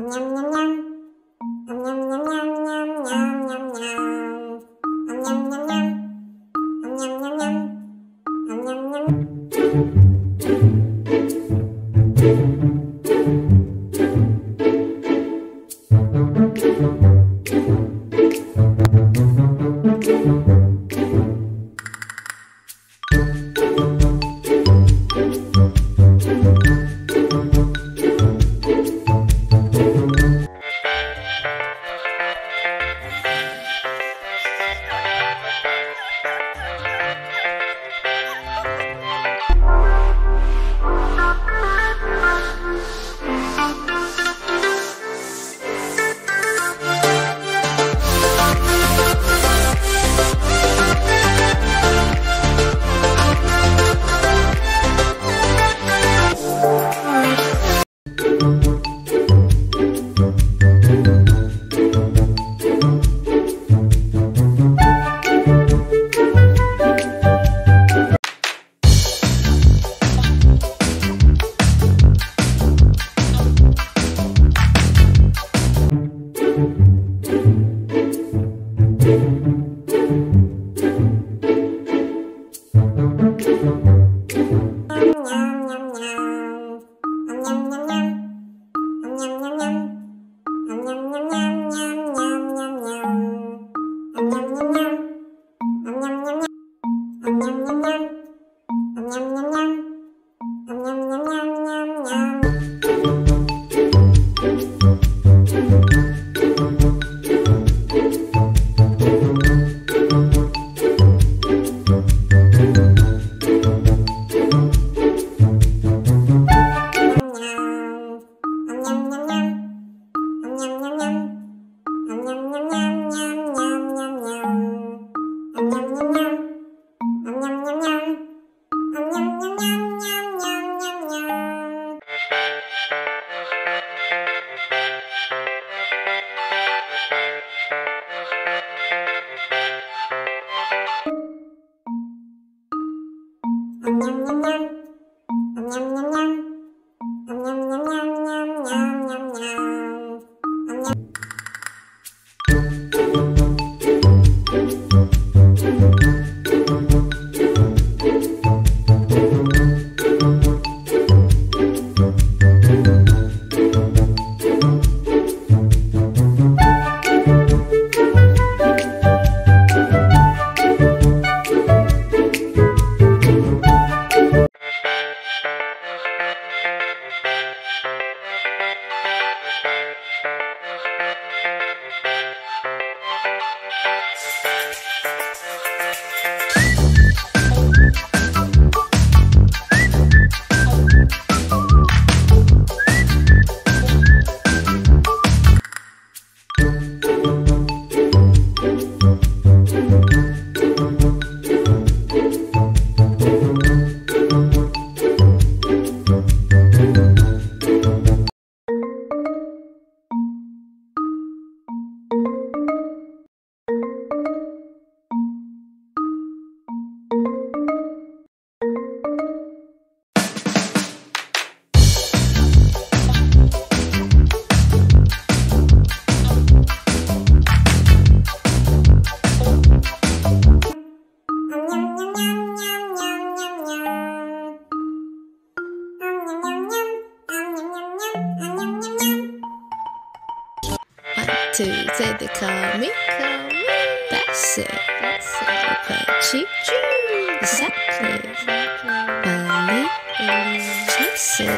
Yum, yum, yum. Yum, yum, yum, yum, yum, yum, yum, yum. Yum, yum, yum, yum. Yum, yum, yum, yum. Yum. Om nhum nhum nhum. Om nhum nhum nhum. Om nhum nhum nhum nhum nhum. Two, said they call me, call me. That's it, that's it. Okay, cheap, cheap. Exactly. Only, that's it.